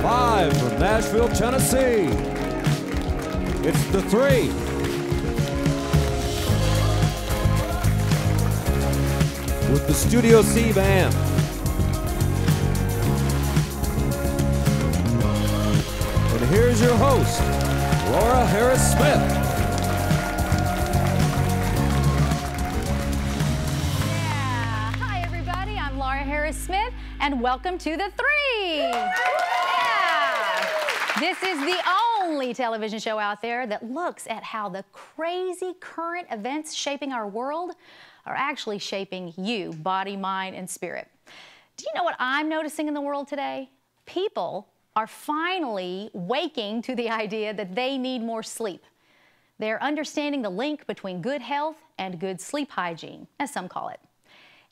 Live from Nashville, Tennessee, it's the three. With the Studio C band. And here's your host, Laura Harris Smith. And welcome to the three. Yeah. This is the only television show out there that looks at how the crazy current events shaping our world are actually shaping you, body, mind, and spirit. Do you know what I'm noticing in the world today? People are finally waking to the idea that they need more sleep. They're understanding the link between good health and good sleep hygiene, as some call it.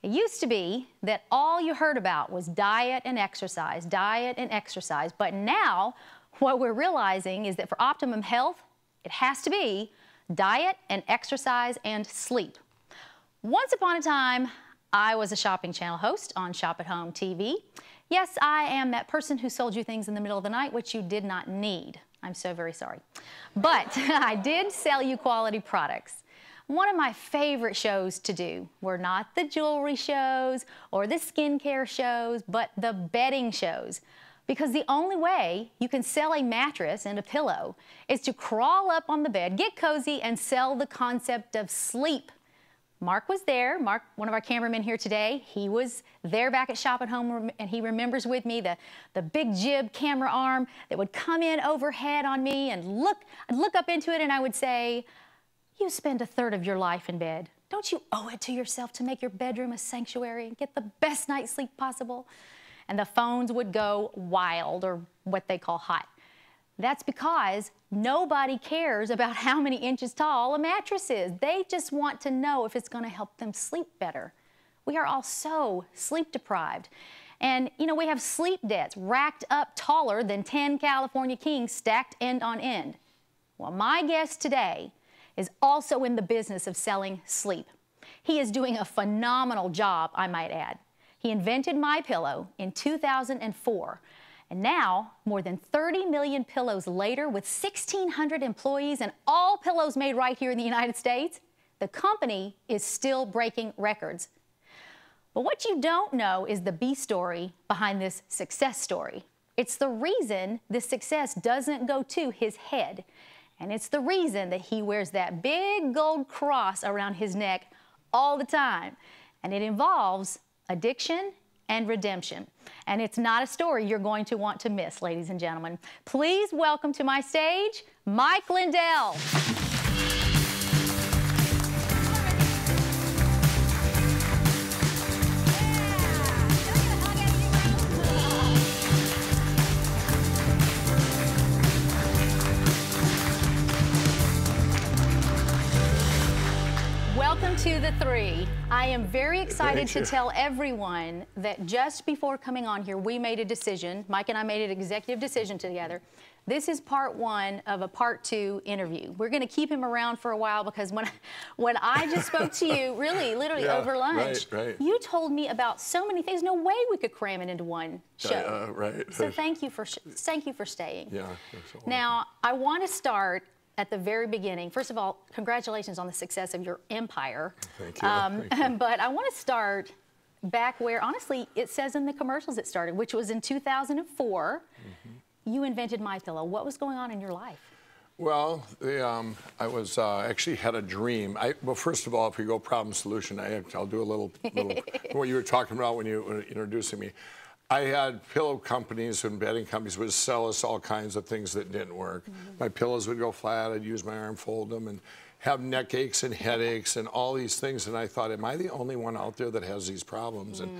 It used to be that all you heard about was diet and exercise, diet and exercise. But now, what we're realizing is that for optimum health, it has to be diet and exercise and sleep. Once upon a time, I was a shopping channel host on Shop at Home TV. Yes, I am that person who sold you things in the middle of the night which you did not need. I'm so very sorry. But I did sell you quality products. One of my favorite shows to do were not the jewelry shows or the skincare shows, but the bedding shows. Because the only way you can sell a mattress and a pillow is to crawl up on the bed, get cozy, and sell the concept of sleep. Mark was there. Mark, one of our cameramen here today, he was there back at Shop at Home, and he remembers with me the, the big jib camera arm that would come in overhead on me and look, I'd look up into it and I would say, you spend a third of your life in bed. Don't you owe it to yourself to make your bedroom a sanctuary and get the best night's sleep possible? And the phones would go wild, or what they call hot. That's because nobody cares about how many inches tall a mattress is. They just want to know if it's going to help them sleep better. We are all so sleep deprived. And, you know, we have sleep debts racked up taller than 10 California kings stacked end on end. Well, my guest today is also in the business of selling sleep. He is doing a phenomenal job, I might add. He invented My Pillow in 2004 and now, more than 30 million pillows later, with 1,600 employees and all pillows made right here in the United States, the company is still breaking records. But what you don't know is the B story behind this success story. It's the reason this success doesn't go to his head. And it's the reason that he wears that big gold cross around his neck all the time. And it involves addiction and redemption. And it's not a story you're going to want to miss, ladies and gentlemen. Please welcome to my stage, Mike Lindell. To the three. I am very excited to tell everyone that just before coming on here, we made a decision. Mike and I made an executive decision together. This is part one of a part two interview. We're going to keep him around for a while because when when I just spoke to you, really, literally Yeah, over lunch, right, right. you told me about so many things. No way we could cram it into one show. Uh, right. So thank you for thank you for staying. Yeah. Now, I want to start at the very beginning. First of all, congratulations on the success of your empire. Thank you, thank you. But I want to start back where, honestly, it says in the commercials it started, which was in 2004. Mm-hmm. You invented My Pillow. What was going on in your life? Well, the, um, I was uh, actually had a dream. I, well, first of all, if we go problem solution, I, I'll do a little, little what you were talking about when you were introducing me. I had pillow companies and bedding companies would sell us all kinds of things that didn't work. My pillows would go flat. I'd use my arm, fold them, and have neck aches and headaches and all these things. And I thought, am I the only one out there that has these problems? And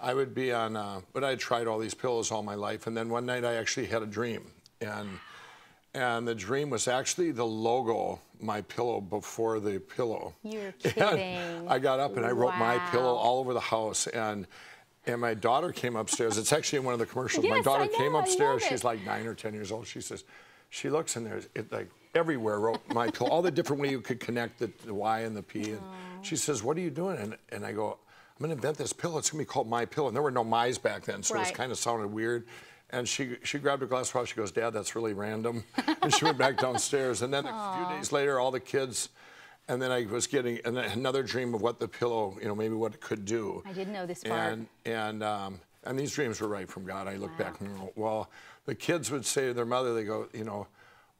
I would be on, uh, but I tried all these pillows all my life. And then one night I actually had a dream, and and the dream was actually the logo, my pillow before the pillow. You're And kidding. I got up and I wrote my pillow all over the house and. And my daughter came upstairs. It's actually in one of the commercials. my daughter know, came upstairs. She's like nine or ten years old. She says, she looks in there. It like everywhere wrote my pillow, all the different way you could connect the, the Y and the P. And she says, "What are you doing?" And, and I go, I'm going to invent this pill. It's going to be called My Pill. And there were no My's back then, so Right. it kind of sounded weird. And she she grabbed a glass of water. She goes, Dad, that's really random. and she went back downstairs. And then a few days later, all the kids, and then I was getting another dream of what the pillow, you know, maybe what it could do. I didn't know this part. And and um, and these dreams were right from God. I look back and go, well, the kids would say to their mother, they go, you know,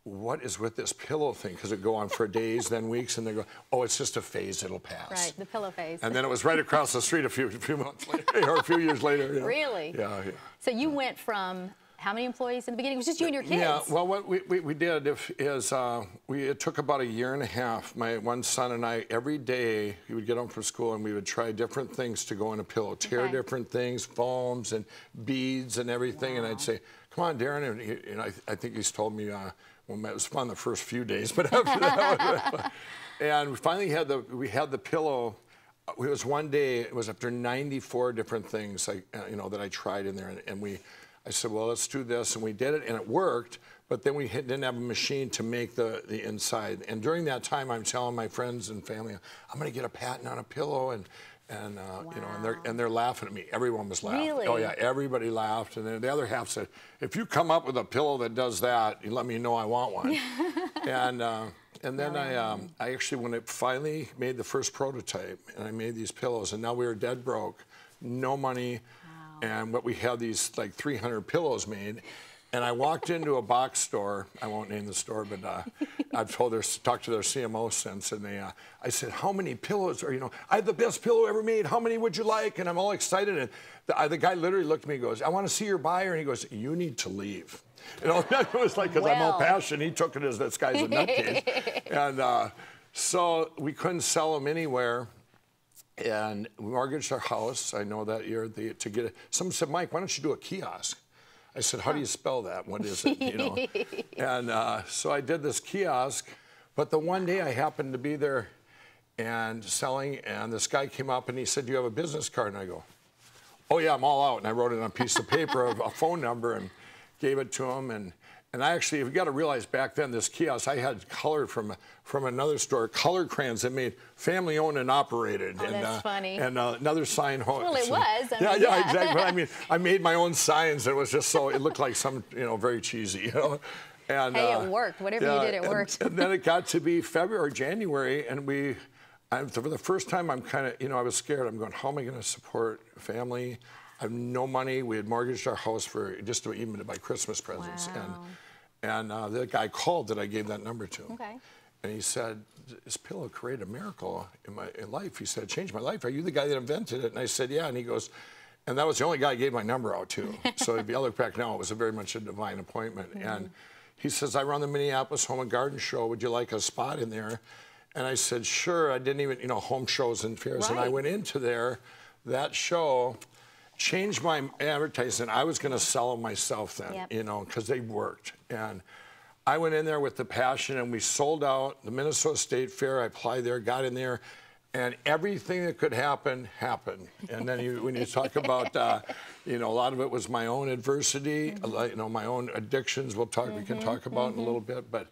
what is with this pillow thing? Because it go on for days, then weeks, and they go, oh, it's just a phase. It'll pass. Right, the pillow phase. And then it was right across the street a few, a few months later, or a few years later. Really? Yeah, yeah. so you went from how many employees in the beginning? It was just you and your kids. Yeah, well, what we, we, we did if, is uh, we, it took about a year and a half. My one son and I, every day, he would get home from school and we would try different things to go in a pillow, tear Okay. different things, foams and beads and everything. And I'd say, come on, Darren. And, he, and I, I think he's told me, uh, well, it was fun the first few days, but after that, and we finally had the, we had the pillow. It was one day. It was after 94 different things, like uh, you know, that I tried in there, and, and we, I said, well, let's do this, and we did it, and it worked. But then we didn't have a machine to make the the inside. And during that time, I'm telling my friends and family, I'm going to get a patent on a pillow, and and uh, you know, and they're and they're laughing at me. Everyone was laughing. Oh yeah, everybody laughed, and then the other half said, if you come up with a pillow that does that, you let me know I want one. and uh, and then I um, I actually when it finally made the first prototype, and I made these pillows, and now we were dead broke, no money, and but we had these like 300 pillows made. And I walked into a box store. I won't name the store, but uh, I've told their talked to their CMO since, and they, uh, I said, "How many pillows are you know? I have the best pillow ever made. How many would you like?" And I'm all excited, and the, uh, the guy literally looked at me, and goes, "I want to see your buyer," and he goes, "You need to leave." You know, it was like because I'm all Well. passionate. He took it as this guy's a nutcase, and uh, so we couldn't sell them anywhere and we mortgaged our house. I know that year the, to get it. Someone said, Mike, why don't you do a kiosk? I said, how do you spell that? What is it? You know. and uh, so I did this kiosk, but the one day I happened to be there and selling, and this guy came up and he said, "Do you have a business card?" And I go, "Oh yeah, I'm all out." And I wrote it on a piece of paper, of a phone number, and gave it to him. And and I actually, you got to realize back then, this kiosk I had colored from from another store, colored crayons that made family owned and operated. Oh, and, that's uh, funny. And uh, another sign. Well, it was. I yeah, mean, yeah, yeah. exactly. I mean, I made my own signs. It was just so it looked like some, you know, very cheesy. You know. And, Hey, it uh, worked. Whatever you did, it worked. And then it got to be February, January, and we, I, for the first time, I'm kind of, you know, I was scared. I'm going, how am I going to support family? I have no money. We had mortgaged our house for just to, even to buy Christmas presents. Wow. And, and uh, the guy called that I gave that number to. Okay. And he said, this pillow created a miracle in my in life. He said, it changed my life. Are you the guy that invented it? And I said, yeah. And he goes, and that was the only guy I gave my number out to. so if you look back now, it was a very much a divine appointment. And he says, I run the Minneapolis Home and Garden Show. Would you like a spot in there? And I said, sure. I didn't even, you know, home shows and fairs. And I went into there. That show changed my advertising. I was going to sell them myself then, Yep. you know, because they worked. And I went in there with the passion, and we sold out the Minnesota State Fair. I applied there, got in there, and everything that could happen happened. And then you, when you talk about, uh, you know, a lot of it was my own adversity, a lot- you know, my own addictions. We'll talk. We can talk about in a little bit, but.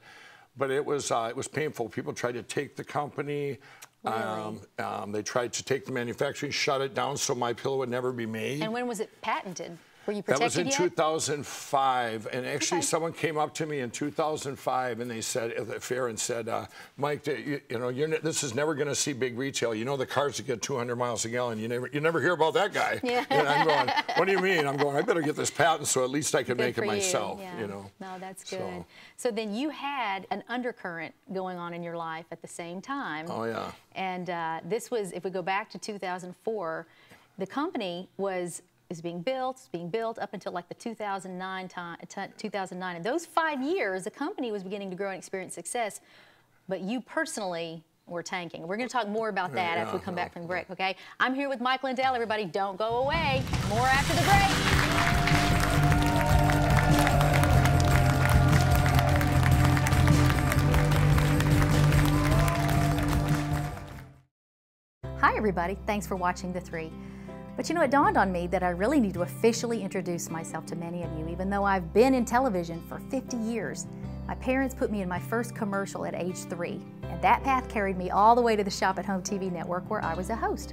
But it was uh, it was painful. People tried to take the company. Um, um, they tried to take the manufacturing, shut it down, so my pillow would never be made. And when was it patented? Were you That was in yet? 2005, and actually Okay. someone came up to me in 2005, and they said at the fair and said, uh, "Mike, you, you know, you're, this is never going to see big retail. You know, the cars that get 200 miles a gallon. You never, you never hear about that guy." Yeah. And I'm going, "What do you mean?" I'm going, "I better get this patent so at least I can Good make it you, myself." yeah. You know. No, that's So- good. So. then you had an undercurrent going on in your life at the same time. Oh yeah. And uh, this was, if we go back to 2004, the company was is being built, it's being built up until like the 2009 time, 2009. And those five years, the company was beginning to grow and experience success, but you personally were tanking. We're going to talk more about uh, that after we come yeah, back from the break. Okay? I'm here with Mike Lindell. Everybody, don't go away. More after the break. Hi, everybody. Thanks for watching The Three. But you know, it dawned on me that I really need to officially introduce myself to many of you, even though I've been in television for 50 years. My parents put me in my first commercial at age three, and that path carried me all the way to the Shop at Home TV network where I was a host.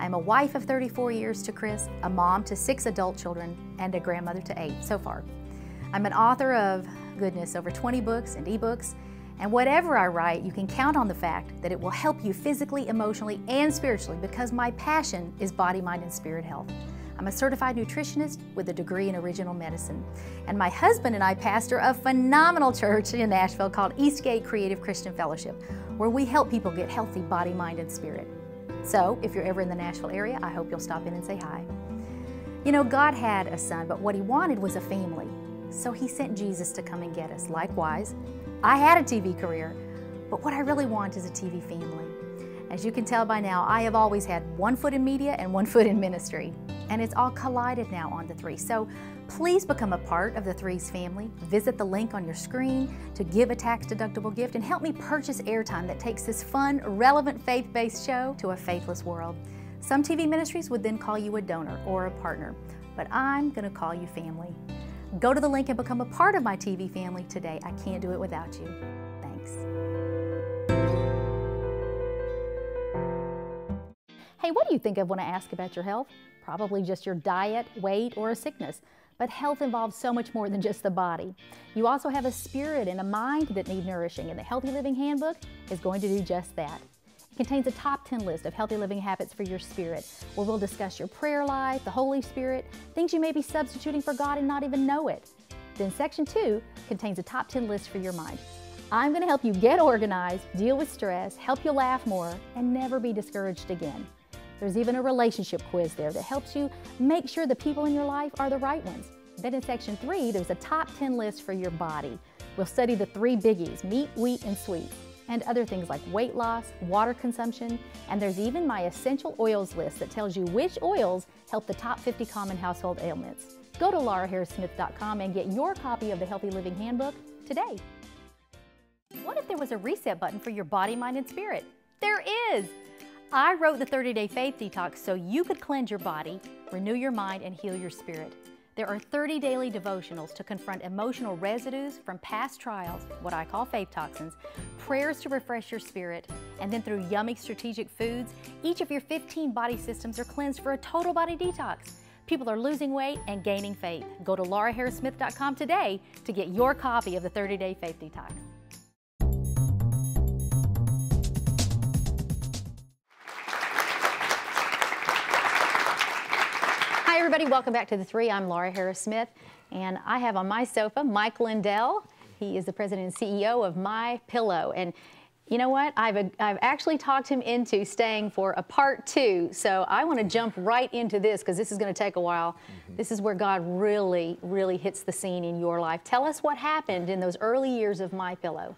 I'm a wife of 34 years to Chris, a mom to six adult children, and a grandmother to eight so far. I'm an author of, goodness, over 20 books and ebooks, and whatever I write, you can count on the fact that it will help you physically, emotionally, and spiritually because my passion is body, mind, and spirit health. I'm a certified nutritionist with a degree in original medicine. And my husband and I pastor a phenomenal church in Nashville called Eastgate Creative Christian Fellowship, where we help people get healthy body, mind, and spirit. So, if you're ever in the Nashville area, I hope you'll stop in and say hi. You know, God had a son, but what he wanted was a family. So he sent Jesus to come and get us. Likewise, I had a TV career, but what I really want is a TV family. As you can tell by now, I have always had one foot in media and one foot in ministry, and it's all collided now on the three. So please become a part of the Three's family. Visit the link on your screen to give a tax deductible gift and help me purchase airtime that takes this fun, relevant, faith based show to a faithless world. Some TV ministries would then call you a donor or a partner, but I'm going to call you family. Go to the link and become a part of my TV family today. I can't do it without you. Thanks. Hey, what do you think of when I ask about your health? Probably just your diet, weight, or a sickness. But health involves so much more than just the body. You also have a spirit and a mind that need nourishing, and the Healthy Living Handbook is going to do just that. Contains a top 10 list of healthy living habits for your spirit, where we'll discuss your prayer life, the Holy Spirit, things you may be substituting for God and not even know it. Then section 2 contains a top 10 list for your mind. I'm going to help you get organized, deal with stress, help you laugh more, and never be discouraged again. There's even a relationship quiz there that helps you make sure the people in your life are the right ones. Then in section three, there's a top 10 list for your body. We'll study the three biggies, meat, wheat, and sweets, and other things like weight loss, water consumption, and there's even my essential oils list that tells you which oils help the top 50 common household ailments. Go to lauraharrissmith.com and get your copy of the Healthy Living Handbook today. What if there was a reset button for your body, mind, and spirit? There is! I wrote the 30 Day Faith Detox so you could cleanse your body, renew your mind, and heal your spirit. There are 30 daily devotionals to confront emotional residues from past trials, what I call faith toxins, prayers to refresh your spirit, and then through yummy strategic foods, each of your 15 body systems are cleansed for a total body detox. People are losing weight and gaining faith. Go to lauraharrissmith.com today to get your copy of the 30 Day Faith Detox. Everybody. Welcome back to The Three. I'm Laura Harris Smith, and I have on my sofa Mike Lindell. He is the president and CEO of My Pillow, and you know what? I've, I've actually talked him into staying for a part two. So I want to jump right into this because this is going to take a while. Mm-hmm. This is where God really, really hits the scene in your life. Tell us what happened in those early years of My Pillow.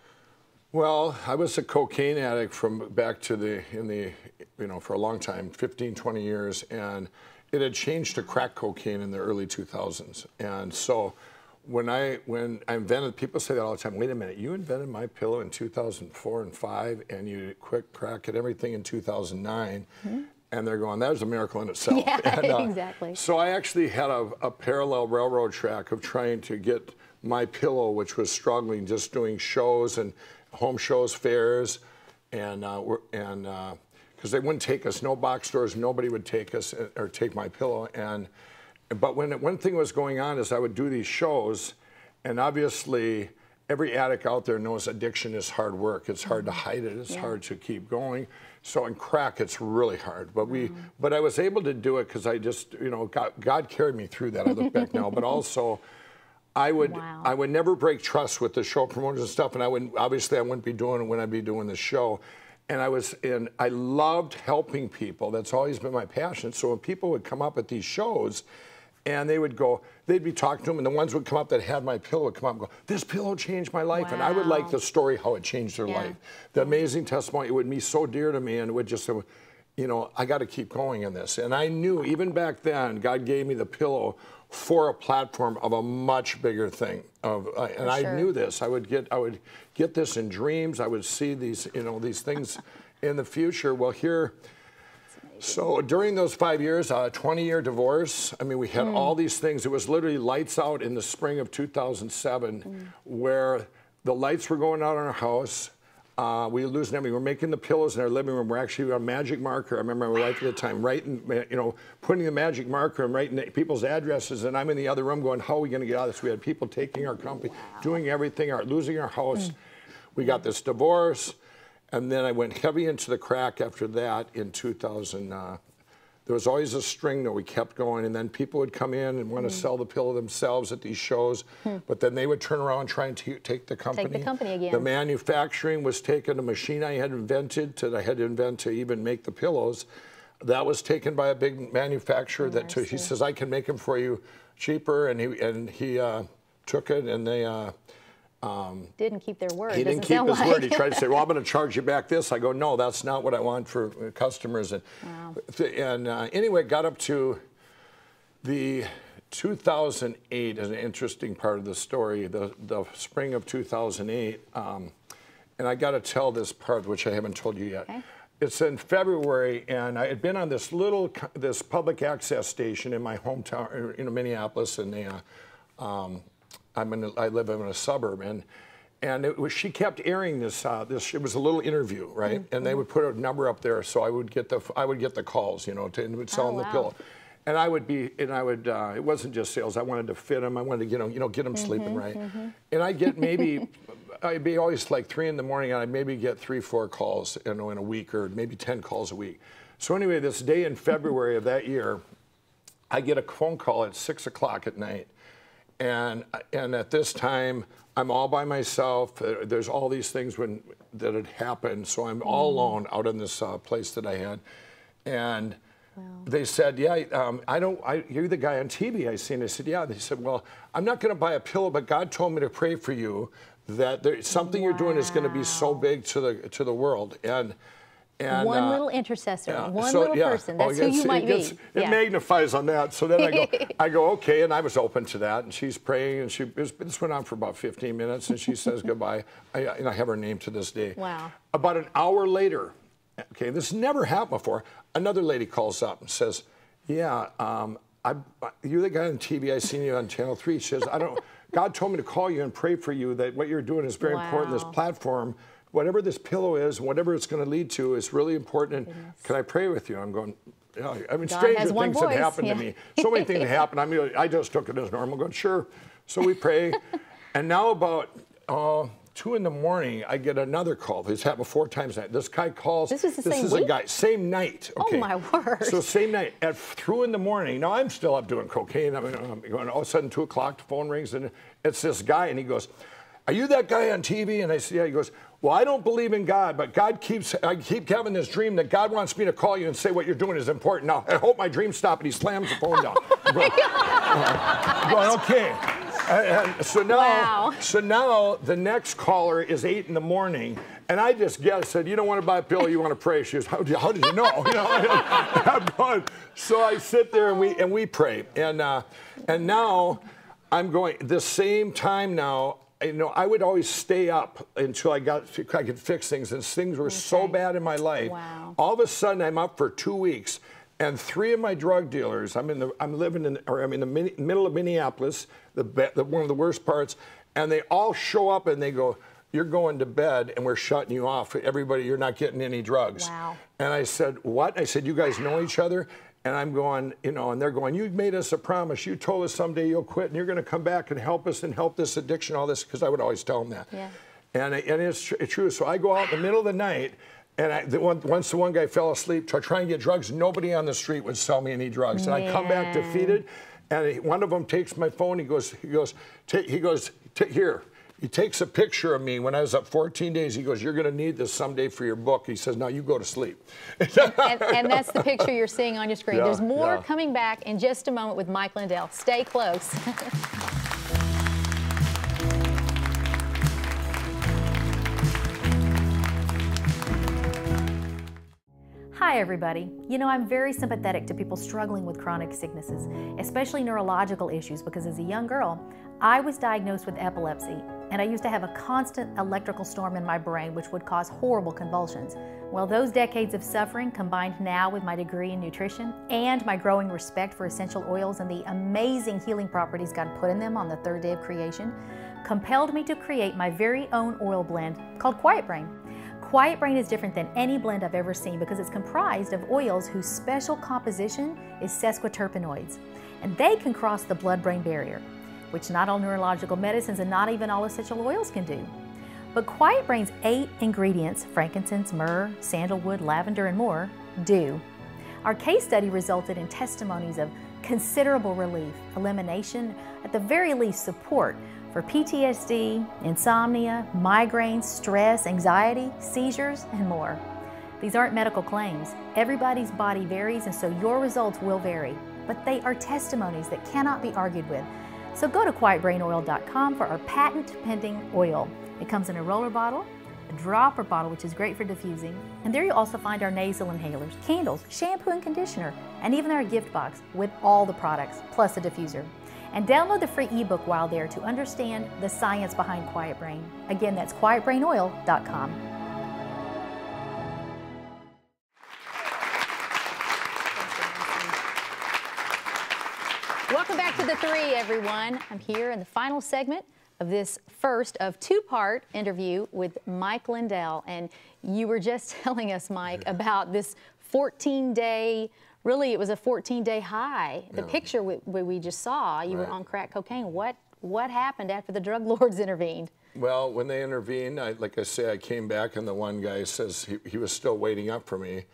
Well, I was a cocaine addict from back to the in the you know for a long time, 15, 20 years, and it had changed to crack cocaine in the early 2000s. And so when I when I invented, people say that all the time. Wait a minute, you invented my pillow in 2004 and five, and you quit crack at everything in 2009. Mm-hmm. And they're going, that was a miracle in itself. Yeah, and, uh, exactly. So I actually had a, a parallel railroad track of trying to get my pillow, which was struggling, just doing shows and home shows, fairs, and uh, and uh, because they wouldn't take us. No box stores, nobody would take us uh, or take my pillow. And but when one thing was going on is I would do these shows, and obviously every addict out there knows addiction is hard work. It's hard to hide it. It's yeah. hard to keep going. So in crack, it's really hard. But we, mm-hmm. but I was able to do it because I just, you know, God, God carried me through that. I look back now, but also. I would wow. I would never break trust with the show promoters and stuff, and I would obviously I wouldn't be doing it when I'd be doing the show and I was in, I loved helping people. That's always been my passion. So when people would come up at these shows and they would go, they'd be talking to them, and the ones would come up that had my pillow would come up and go, This pillow changed my life. Wow. And I would like the story how it changed their yeah. life. The amazing testimony, it would be so dear to me, and it would just, you know, I got to keep going in this. And I knew even back then, God gave me the pillow for a platform of a much bigger thing. Of, uh, and sure. I knew this. I would get I would get this in dreams. I would see these you know these things in the future. Well, here. So during those five years, a uh, 20-year divorce. I mean, we had mm. all these things. It was literally lights out in the spring of 2007, mm. where the lights were going out in our house. Uh, we were losing everything. We're making the pillows in our living room. We're actually on magic marker. I remember my wife at the time writing, you know, putting the magic marker and writing people's addresses. And I'm in the other room going, how are we going to get out of this? We had people taking our company, doing everything, our, losing our house. Mm. We got this divorce. And then I went heavy into the crack after that in 2000. Uh, there was always a string that we kept going, and then people would come in and want to mm. sell the pillow themselves at these shows, hmm. but then they would turn around and try and take the company. Take the company again. The manufacturing was taken, a machine I had invented that I had to invent to even make the pillows. That was taken by a big manufacturer oh, that took, he says, I can make them for you cheaper, and he, and he uh, took it, and they, uh, um, didn't keep their word. He didn't keep his like. word. He tried to say, "Well, I'm going to charge you back this." I go, "No, that's not what I want for customers." And wow. and uh, anyway, got up to the 2008 is an interesting part of the story. The the spring of 2008, um, and I got to tell this part, which I haven't told you yet. Okay. It's in February, and I had been on this little this public access station in my hometown, in Minneapolis, and they. Uh, um, I'm in a, I live in a suburb, and and it was she kept airing this uh, this it was a little interview right mm-hmm. and they would put a number up there so I would get the I would get the calls you know to and would sell oh, them the wow. pillow and I would be and I would uh, it wasn't just sales I wanted to fit them I wanted to get them you know get them mm-hmm, sleeping right mm-hmm. and I get maybe I'd be always like three in the morning and I'd maybe get three four calls you know in a week or maybe ten calls a week so anyway this day in February of that year I get a phone call at six o'clock at night and and at this time I'm all by myself. There's all these things when that had happened, so I'm all mm. alone out in this uh, place that I had, and. Wow. They said, "Yeah, um, I don't. I, you're the guy on TV I seen." I said, "Yeah." They said, "Well, I'm not going to buy a pillow, but God told me to pray for you that there, something wow. you're doing is going to be so big to the to the world." And and, one uh, little intercessor, yeah. one so, little yeah. person. That's oh, who you might gets, be. It yeah. magnifies on that. So then I go, I go, okay, and I was open to that. And she's praying, and she was, this went on for about 15 minutes, and she says goodbye. I, and I have her name to this day. Wow. About an hour later, okay, this never happened before. Another lady calls up and says, "Yeah, um, I, you're the guy on TV. I seen you on Channel Three. She says, I don't. God told me to call you and pray for you. That what you're doing is very wow. important. This platform." Whatever this pillow is, whatever it's going to lead to, is really important. And can I pray with you? I'm going. Yeah, I mean, God stranger things have happened yeah. to me. So many things have happened. I mean, I just took it as normal. Going, sure. So we pray, and now about uh, two in the morning, I get another call. This happened four times night. This guy calls. This is the this same is week? a guy. Same night. Oh, okay. Oh my word. So same night at two in the morning. Now I'm still up doing cocaine. I mean, I'm going. All of a sudden, two o'clock, the phone rings, and it's this guy, and he goes. Are you that guy on TV? And I said, Yeah. He goes, Well, I don't believe in God, but God keeps, I keep having this dream that God wants me to call you and say what you're doing is important. Now, I hope my dream stop. And he slams the phone down. I'm going, going, okay. And, so now, wow. so now the next caller is eight in the morning, and I just guessed, said, "You don't want to buy a pillow, you want to pray." She goes, "How, do, how did you know?" you know going, so I sit there and we and we pray, and uh, and now I'm going the same time now you know, I would always stay up until I got I could fix things, and things were okay. so bad in my life. Wow. All of a sudden, I'm up for two weeks, and three of my drug dealers. I'm in the I'm living in or I'm in the mini, middle of Minneapolis, the, the one of the worst parts, and they all show up and they go. You're going to bed and we're shutting you off. Everybody, you're not getting any drugs. Wow. And I said, What? I said, You guys know each other? And I'm going, you know, and they're going, you made us a promise. You told us someday you'll quit and you're going to come back and help us and help this addiction, all this, because I would always tell them that. Yeah. And, and it's, it's true. So I go out in the middle of the night, and I, the one, once the one guy fell asleep, to try and get drugs, nobody on the street would sell me any drugs. And I come back defeated, and he, one of them takes my phone. He goes, he goes, he goes, here, he takes a picture of me when I was up 14 days. He goes, You're going to need this someday for your book. He says, Now you go to sleep. and, and, and, that's the picture you're seeing on your screen. Yeah, There's more yeah. coming back in just a moment with Mike Lindell. Stay close. Hi, everybody. You know, I'm very sympathetic to people struggling with chronic sicknesses, especially neurological issues, because as a young girl, I was diagnosed with epilepsy, and I used to have a constant electrical storm in my brain, which would cause horrible convulsions. Well, those decades of suffering, combined now with my degree in nutrition and my growing respect for essential oils and the amazing healing properties God put in them on the third day of creation, compelled me to create my very own oil blend called Quiet Brain. Quiet Brain is different than any blend I've ever seen because it's comprised of oils whose special composition is sesquiterpenoids, and they can cross the blood brain barrier, which not all neurological medicines and not even all essential oils can do. But Quiet Brain's eight ingredients frankincense, myrrh, sandalwood, lavender, and more do. Our case study resulted in testimonies of considerable relief, elimination, at the very least, support for PTSD, insomnia, migraines, stress, anxiety, seizures, and more. These aren't medical claims. Everybody's body varies, and so your results will vary. But they are testimonies that cannot be argued with. So go to quietbrainoil.com for our patent pending oil. It comes in a roller bottle, a dropper bottle, which is great for diffusing, and there you'll also find our nasal inhalers, candles, shampoo and conditioner, and even our gift box with all the products, plus a diffuser. And download the free ebook while there to understand the science behind Quiet Brain. Again, that's quietbrainoil.com. Welcome back to the three, everyone. I'm here in the final segment of this first of two-part interview with Mike Lindell. And you were just telling us, Mike, about this 14-day, really it was a 14-day high. The yeah. picture we, we, just saw, you right. were on crack cocaine. What, what happened after the drug lords intervened? Well, when they intervened, I, like I say, I came back and the one guy says he, he was still waiting up for me.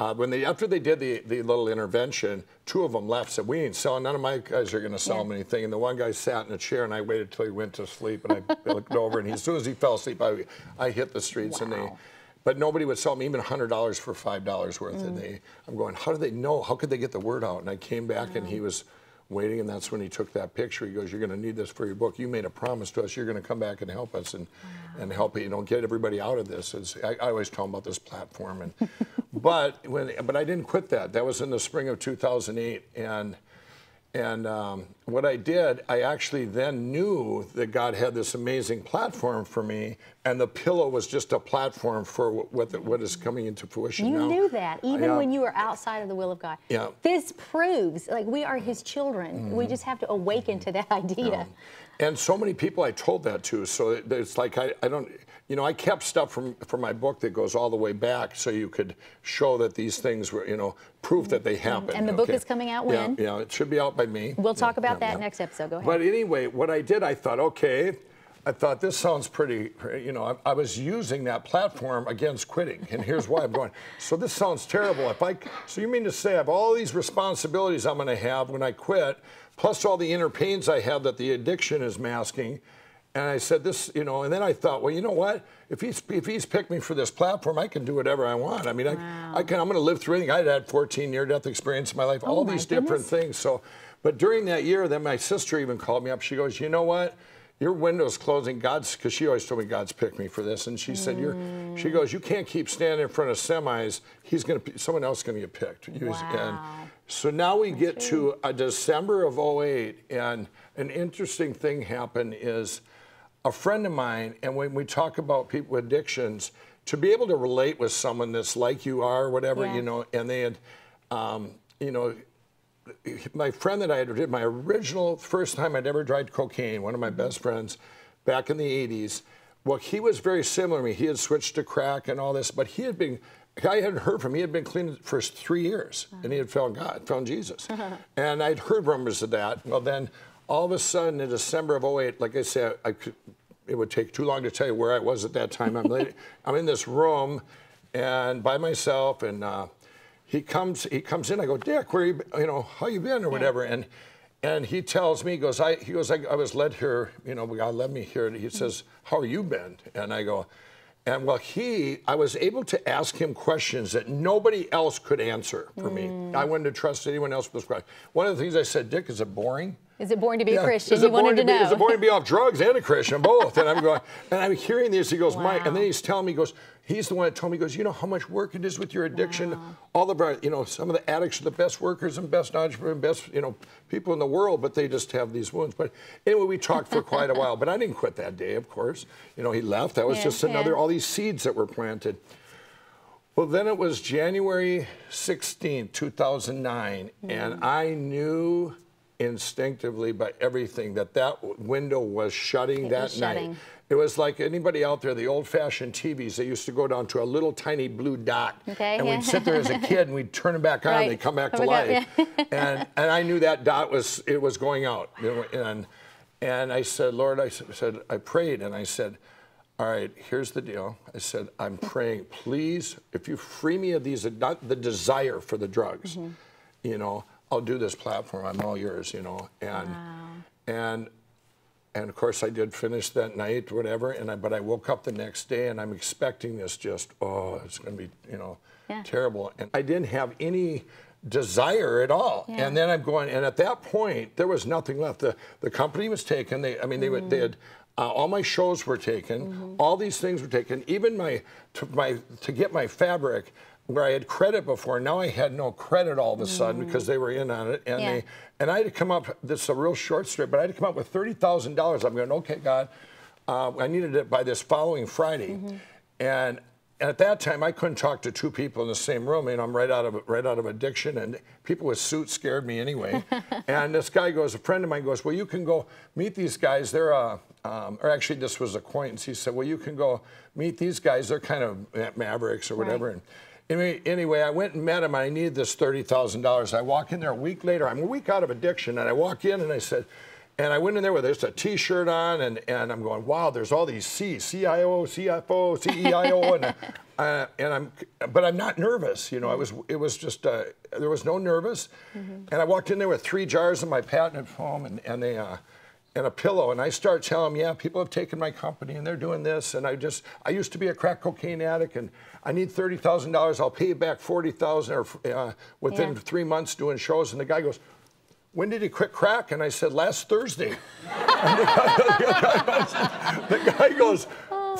Uh, when they after they did the, the little intervention, two of them left. Said we ain't selling. None of my guys are going to sell yeah. them anything. And the one guy sat in a chair, and I waited till he went to sleep. And I looked over, and he, as soon as he fell asleep, I, I hit the streets, wow. and they. But nobody would sell me even $100 for $5 worth. Mm. And they, I'm going, how do they know? How could they get the word out? And I came back, wow. and he was waiting, and that's when he took that picture. He goes, "You're going to need this for your book. You made a promise to us. You're going to come back and help us and wow. and help you know get everybody out of this." I, I, always tell them about this platform, and but when but I didn't quit that. That was in the spring of 2008, and and um, what I did, I actually then knew that God had this amazing platform for me, and the pillow was just a platform for what, the, what is coming into fruition you now. knew that, even yeah. when you were outside of the will of God. Yeah. This proves, like, we are His children. Mm-hmm. We just have to awaken to that idea. Yeah. And so many people I told that to, so it's like I, I don't you know, I kept stuff from, from my book that goes all the way back so you could show that these things were, you know, proof that they happened. And the book is coming out when? Yeah, yeah, it should be out by me. We'll talk about that next episode. Go ahead. But anyway, what I did, I thought, okay, I thought this sounds pretty, you know, I, I, was using that platform against quitting. And here's why I'm going, so this sounds terrible. If I, so you mean to say I have all these responsibilities I'm going to have when I quit, plus all the inner pains I have that the addiction is masking, and I said this, you know, and then I thought, well, you know what? If he's if he's picked me for this platform, I can do whatever I want. I mean, wow. I, I can. I'm going to live through anything. I had 14 near-death experience in my life, oh all my these goodness. different things. So, but during that year, then my sister even called me up. She goes, you know what? Your window's closing. God's because she always told me God's picked me for this, and she mm. said, "You're." She goes, "You can't keep standing in front of semis. He's going to. Someone else going to get picked." Wow. And so now we That's get true. to a December of 08, and an interesting thing happened is a friend of mine, and when we talk about people with addictions, to be able to relate with someone that's like you are, whatever, yeah. you know, and they had, um, you know, my friend that I had did my original first time I'd ever tried cocaine, one of my mm-hmm. best friends, back in the 80s. Well, he was very similar to me. He had switched to crack and all this, but he had been, I hadn't heard from him. He had been clean for three years, and he had found God, found Jesus. and I'd heard rumors of that. Well, then all of a sudden in December of 08, like I said, I could, it would take too long to tell you where I was at that time. I'm, late, I'm in this room and by myself, and uh, he comes he comes in. I go, Dick, where you you know how you been or whatever, and and he tells me, he goes, I he goes, I, I was led here, you know, God led me here. And he says, how are you been? And I go, and well, he, I was able to ask him questions that nobody else could answer for mm. me. I wouldn't have trusted anyone else with this question. One of the things I said, Dick, is it boring? Is it boring to be yeah. a Christian? Is it boring to, be, Is it boring to be off drugs and a Christian, both? And I'm going, and I'm hearing this. He goes, wow. Mike, and then he's telling me, he goes, he's the one that told me, he goes, you know how much work it is with your addiction. Wow. All of our, you know, some of the addicts are the best workers and best entrepreneurs, and best, you know, people in the world, but they just have these wounds. But anyway, we talked for quite a while. But I didn't quit that day, of course. You know, he left. That was yeah, just another, yeah. all these seeds that were planted. Well, then it was January 16, 2009, mm. and I knew instinctively by everything that that window was shutting It that was night. shutting. It was like anybody out there, the old-fashioned TVs. They used to go down to a little tiny blue dot, Okay, and yeah. we'd sit there as a kid and we'd turn them back on. Right. they'd come back to Come back life, up, and and I knew that dot was it was going out, know, and and I said, Lord, I said I prayed, and I said. All right, here's the deal. I said, I'm praying, please, if you free me of these, not the desire for the drugs, Mm-hmm. you know, I'll do this platform. I'm all yours, you know. And and and of course I did finish that night, whatever. And I, but I woke up the next day and I'm expecting this just oh, it's going to be you know Yeah. terrible. And I didn't have any desire at all. Yeah. And then I'm going, and at that point there was nothing left. The the company was taken. They I mean they would they had. Uh, all my shows were taken. All these things were taken. Even my to, my to get my fabric, where I had credit before, now I had no credit all of a sudden because they were in on it, and Yeah. they and I had to come up. This is a real short story, but I had to come up with thirty thousand dollars. I'm going, okay, God, uh, I needed it by this following Friday, and. And at that time, I couldn't talk to two people in the same room, and I'm right out of right out of addiction, and people with suits scared me anyway. and this guy goes, a friend of mine goes, well, you can go meet these guys. They're, uh, um, or actually, this was a acquaintance. He said, well, you can go meet these guys. They're kind of mavericks or whatever. Right. And anyway, anyway, I went and met him. I needed this thirty thousand dollars. I walk in there a week later. I'm a week out of addiction, and I walk in and I said. And I went in there with just a T-shirt on, and, and I'm going, wow, there's all these C's, CIO, CFO, CEIO, and uh, and I'm, but I'm not nervous, you know. I was, it was just, uh, there was no nervous, and I walked in there with three jars of my patented foam and and they, uh, and a pillow, and I start telling them, yeah, people have taken my company and they're doing this, and I just, I used to be a crack cocaine addict, and I need thirty thousand dollars. I'll pay you back forty thousand or uh, within Yeah. three months doing shows, and the guy goes. When did he quit crack? And I said, last Thursday. And the, guy, the guy goes,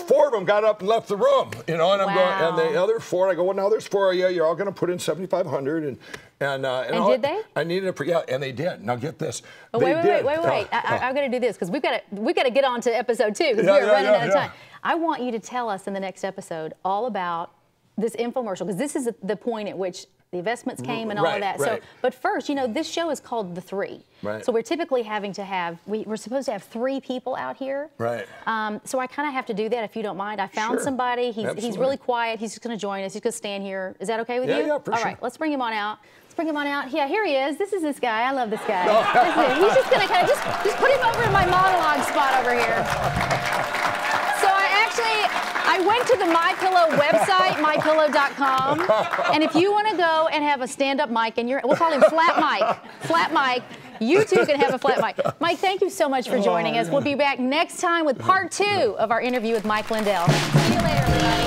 four of them got up and left the room, you know, and I'm going, and the other four, I go, well, now there's four of you, you're all going to put in 7,500. And, and, uh, And all- did they? I needed to, yeah, and they did. Now get this. Oh, They wait, wait, did. wait, wait, wait. I, I, I've to do this because we've got to we've got to get on to episode two because Yeah, we are yeah, running out of time. I want you to tell us in the next episode all about this infomercial because this is the point at which the investments came and all Right, of that. right. So, but first, you know, this show is called The Three. Right. So we're typically having to have we, we're supposed to have three people out here. Right. Um, so I kind of have to do that if you don't mind. I found Sure. somebody. He's he's really quiet. He's just going to join us. He's going to stand here. Is that okay with Yeah, you? yeah, for All sure. right, let's bring him on out. Let's bring him on out. Yeah, here he is. This is this guy. I love this guy. Oh. This. He's just going to kind of just just put him over in my monologue spot over here. So I actually I went to the My Pillow website, mypillow.com, and if you want to go and have a stand-up mic, and you're we'll call him Flat Mike, Flat Mike. You too can have a flat mic. Mike, thank you so much for oh, joining us. We'll be back next time with part two of our interview with Mike Lindell. See you later, everybody.